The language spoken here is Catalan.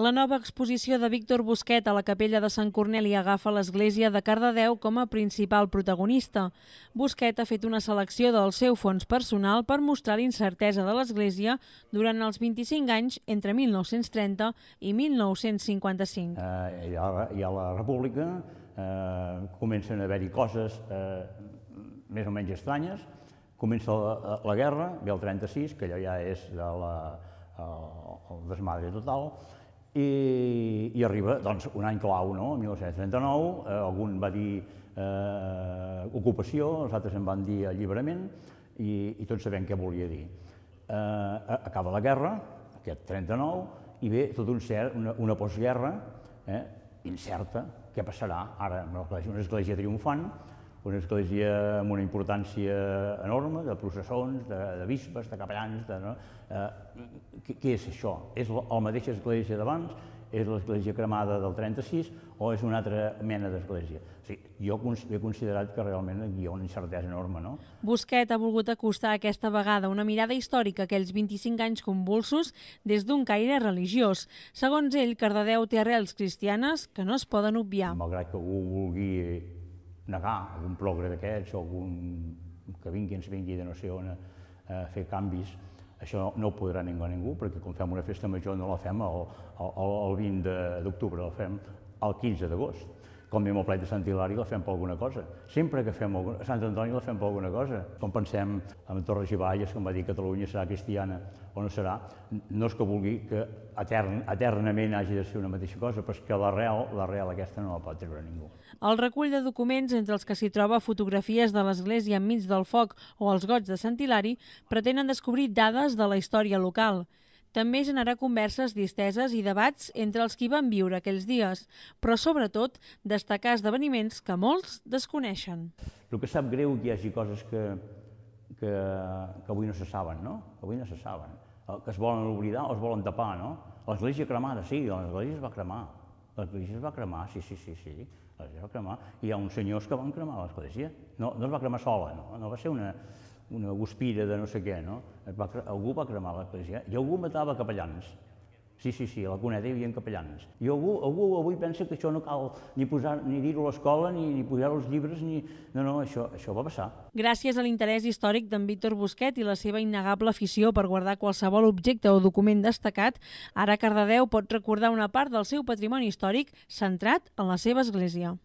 La nova exposició de Víctor Busquet a la capella de Sant Corneli agafa l'església de Cardedeu com a principal protagonista. Busquet ha fet una selecció del seu fons personal per mostrar l'incertesa de l'església durant els 25 anys entre 1930 i 1955. Eh, hi, ha, la república, eh, comencen a haver-hi coses eh, més o menys estranyes, comença la, la guerra, ve el 36, que allò ja és la, el, el desmadre total, i, i arriba doncs, un any clau, no? 1939, eh, algun va dir eh, ocupació, els altres en van dir alliberament, i, i tots sabem què volia dir. Eh, acaba la guerra, aquest 39, i ve tot un cert, una, una postguerra eh, incerta, què passarà ara una església, una església triomfant, una església amb una importància enorme, de processons, de, de bisbes, de capellans, de, no? eh, què, què és això? És la mateixa església d'abans? És l'església cremada del 36 o és una altra mena d'església? O sigui, jo he considerat que realment hi ha una incertesa enorme, no? Busquet ha volgut acostar aquesta vegada una mirada històrica a aquells 25 anys convulsos des d'un caire religiós. Segons ell, Cardedeu té arrels cristianes que no es poden obviar. Malgrat que algú vulgui negar algun progre d'aquests o algun que vingui, ens vingui de no sé on a, a fer canvis, això no ho podrà ningú a ningú, perquè quan fem una festa major no la fem el, el, el 20 d'octubre, la fem el 15 d'agost com anem al plec de Sant Hilari la fem per alguna cosa. Sempre que fem alguna, Sant Antoni la fem per alguna cosa. Com pensem en Torres i Valles, com va dir Catalunya serà cristiana o no serà, no és que vulgui que etern, eternament hagi de ser una mateixa cosa, però és que l'arrel, l'arrel aquesta no la pot treure ningú. El recull de documents entre els que s'hi troba fotografies de l'església enmig del foc o els gots de Sant Hilari pretenen descobrir dades de la història local també generar converses disteses i debats entre els qui van viure aquells dies, però sobretot destacar esdeveniments que molts desconeixen. El que sap greu que hi hagi coses que, que, que avui no se saben, no? Avui no se saben. Que es volen oblidar o es volen tapar, no? L'església cremada, sí, l'església es va cremar. L'església es va cremar, sí, sí, sí, sí. L'església es va cremar. I hi ha uns senyors que van cremar l'església. No, no es va cremar sola, no? No va ser una, una guspira de no sé què, no? Va, algú va cremar l'església i algú matava capellans. Sí, sí, sí, a la cuneta hi havia capellans. I algú, algú avui pensa que això no cal ni, posar, ni dir-ho a l'escola, ni, ni posar els llibres, ni... No, no, això, això va passar. Gràcies a l'interès històric d'en Víctor Busquet i la seva innegable afició per guardar qualsevol objecte o document destacat, ara Cardedeu pot recordar una part del seu patrimoni històric centrat en la seva església.